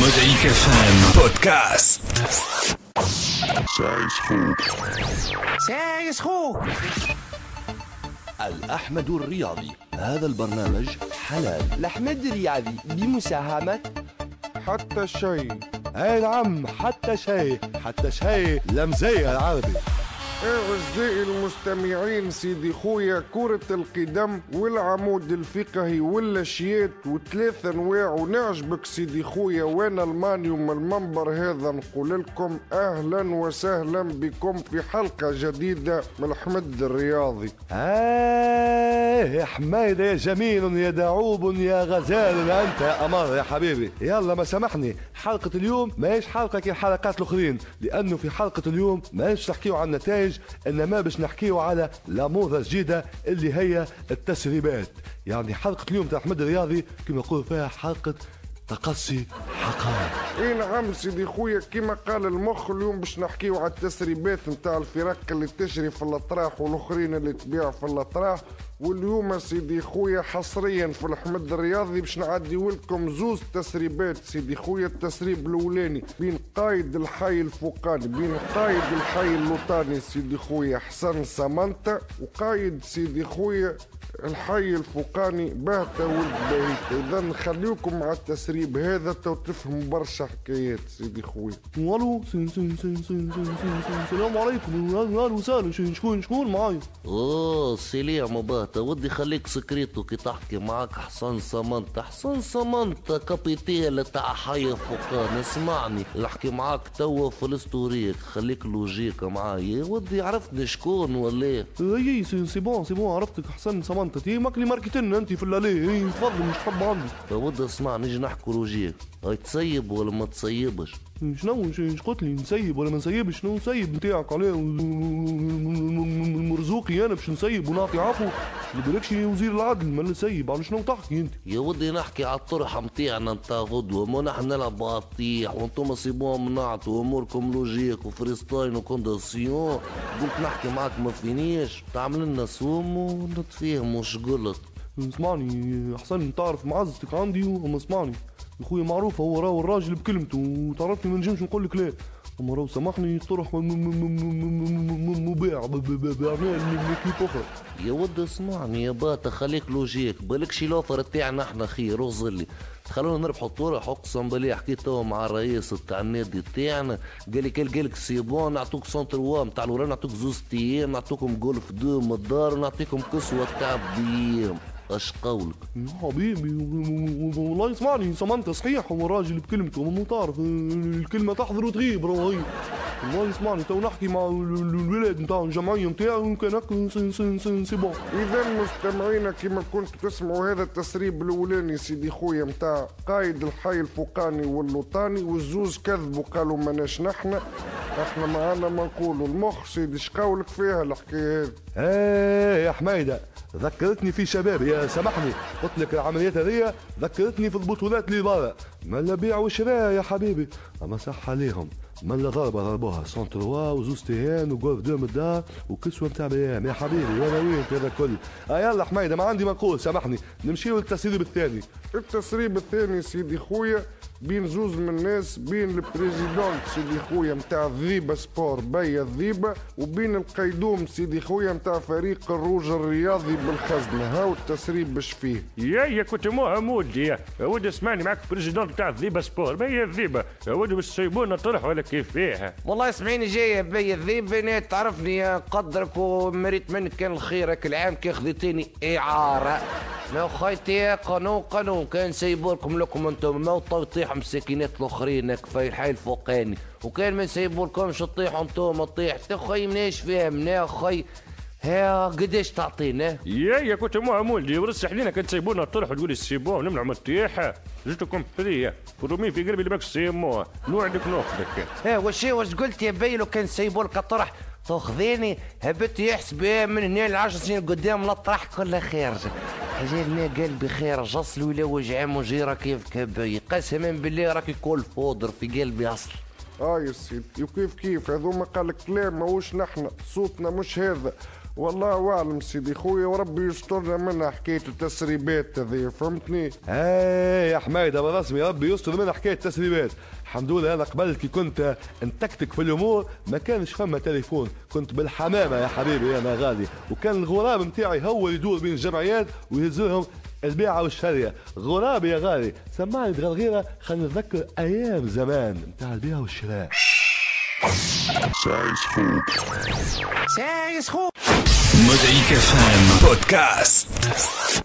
Mosaïque FM Podcast. سايس خو الأحمد الرياضي. هذا البرنامج حلال. الأحمد الرياضي بمساهمة حتى شيء. أي نعم حتى شيء. حتى شيء. لمزية العربي. أعزائي المستمعين سيدي خويا كرة القدم والعمود الفقهي والاشيات وثلاث أنواع. ونعجبك سيدي خويا وأنا الماني من المنبر هذا؟ نقول لكم أهلا وسهلا بكم في حلقة جديدة من الحمد الرياضي. آه يا حميد يا جميل يا دعوب يا غزال. أنت يا قمر يا حبيبي. يلا ما سامحني حلقة اليوم ماهيش حلقة كالحلقات الأخرين لأنه في حلقة اليوم ماهيش نحكيو عن النتائج إنما باش نحكيو على لاموضة جديدة اللي هي التسريبات. يعني حلقة اليوم تاع أحمد الرياضي كما نقول فيها حلقة تقصي حقائق. اي نعم سيدي خويا كما قال المخ اليوم باش نحكيو على التسريبات نتاع الفرق اللي تشري في الاطراح والأخرين اللي تبيع في الاطراح واليوم سيدي خويا حصريا في الحمد الرياضي باش نعديو لكم زوز تسريبات سيدي خويا. التسريب الأولاني بين قايد الحي الفوقاني بين قايد الحي اللوطاني سيدي خويا حسن سمنتا وقايد سيدي خويا الحي الفوقاني بهتا ولد بهيت اذا نخليكم مع التسريب هذا تو تفهموا برشا حكايات سيدي خويا. ألو سن سن سن سن سن سن سن السلام عليكم. أهلا وسهلا. شكون شكون معايا؟ أوه سلام باهتة ودي خليك سكريتو كي تحكي معاك. حسن سمنت حسن سمنت. كابيتيل تاع حي فوقان اسمعني نحكي معاك توا في الاستوريك خليك لوجيك معايا. ودي عرفتني شكون ولا؟ إيه؟ أي سي سي بون سي بون عرفتك. حسن سمنت. تي ماكلي ماركتين انت في اللاليه. اي تفضل مش حب عندي فود اسمع نجي نحكوا لوجيك. هاي تسيب ولا ما تسيبش شنو ش- ش قلت لي؟ نسيب ولا ما نسيبش شنو نسيب؟ نتاعك عليه مرزوقي أنا باش نسيب ونعطي عفو. ما بالكش وزير العدل ما نسيب. على شنو تحكي انت؟ يا ودي نحكي على الطرح متاعنا نتاع غدوة. ما نحن نلعب بطيح وأنتم سيبون نعطوا اموركم لوجيك وفريستاين وكونداسيون قلت نحكي معاك ما فينيش. تعمل لنا سوم ونتفاهم وش قلت؟ اسمعني احسن تعرف معزتك عندي وما اسمعني. اخويا معروف هو راهو الراجل بكلمته وتعرفني ما نجمش نقول لك لا اما راهو سامحني طرح مباع من كيف أخرى يا ود اسمعني يا باتا خليك لوجيك بالك شي لوفر تاعنا إحنا خير وظلي خلونا نربحوا الطرح اقسم بالله حكيت مع الرئيس تاع النادي تاعنا قال لي قال لك سي بون نعطوك سونتر وام تاع الورا نعطوك زوز أيام نعطوكم جولف دو من الدار ونعطيكم كسوه تاع بيام اش قولك؟ يا حبيبي والله يسمعني سمنت صحيح هو راجل بكلمته ما تعرف الكلمة تحضر وتغيب راهو هي والله يسمعني تو نحكي مع ال- ال- الولاد نتاع الجمعية نتاعي وكان هكا c'est- bon اذا مستمعينا كما كنتوا تسمعوا هذا التسريب الأولاني سيدي خويا متاع قايد الحي الفوقاني واللوطاني والزوز كذبوا قالوا ماناش نحنا إحنا معانا ما نقولوا. المخ سيدي شقولك فيها الحكاية هذه؟ إيه يا حميدة ذكرتني في شباب يا سامحني. قلت لك العمليات هذيا ذكرتني في البطولات اللي برا ملا بيع وشراء يا حبيبي؟ أما صح عليهم. ملا ضربة ضربوها سونتروا وزوز تيهان وجولف دو من الدار وكسوة نتاع بيام يا حبيبي وأنا وين هذا كل آه يلا حميدة ما عندي ما نقول سامحني. نمشيو للتسريب الثاني. التسريب الثاني سيدي خويا بين زوز من الناس بين البريزيدونت سيدي خويا متاع ذيبة سبور بيا الذيبة وبين القيدوم سيدي خويا متاع فريق الروج الرياضي بالخزنة. هاو التسريب باش فيه؟ يا يا كنت مو عمود يا. ودي اسمعني معك بريزيدون تاع الذيبه سبور ما هي الذيبه ودي باش تسيبونا طرح ولا كيف فيها؟ والله اسمعيني جاي بي الذيب. أنا تعرفني قدرك ومريت منك كان خيرك العام كي خذيتيني إعارة. ما خيتي قانون قانون كان سيبولكم لكم أنتم ما تطيحوا مساكينات الآخرين في الحي الفوقاني وكان ما يسيبولكمش تطيحوا أنتم طيح أخي مناش فاهمنا أخي ها قداش تعطينا يا يا كنت مو عمود يا ورس علينا كان تسيبونا الطرح وتقولي سيبوه ونمنعوا مرتاحه جيتكم فريه ورومين في قلبي اللي باك سيموها نوعدك ناخذك ها وش واش قلت يا بي لو كان سيبولك الطرح؟ تاخذيني؟ هبت يحسب من هنا لعشر سنين قدام الطرح كله خارج حاجة قلبي خير جصل ولا وجع مجيرة كيف كبي قسما بالله راكي كل فودر في قلبي أصل. آه يا سيدي وكيف كيف هذوما قال كلام ماهوش نحنا صوتنا مش هذا. والله اعلم سيدي. خويا وربي يسترنا منها حكاية التسريبات هذه فهمتني؟ إيه يا حمايده بالرسمي ربي يستر من حكاية التسريبات؟ الحمد لله أنا قبل كي كنت نتكتك في الأمور ما كانش فما تليفون. كنت بالحمامة يا حبيبي يا أنا غالي. وكان الغراب نتاعي هو اللي يدور بين الجمعيات ويهز لهم البيعة والشرية. غراب يا غالي سمعني بغيرة خلينا نتذكر أيام زمان نتاع البيع والشراء. Mosaïque FM Podcast.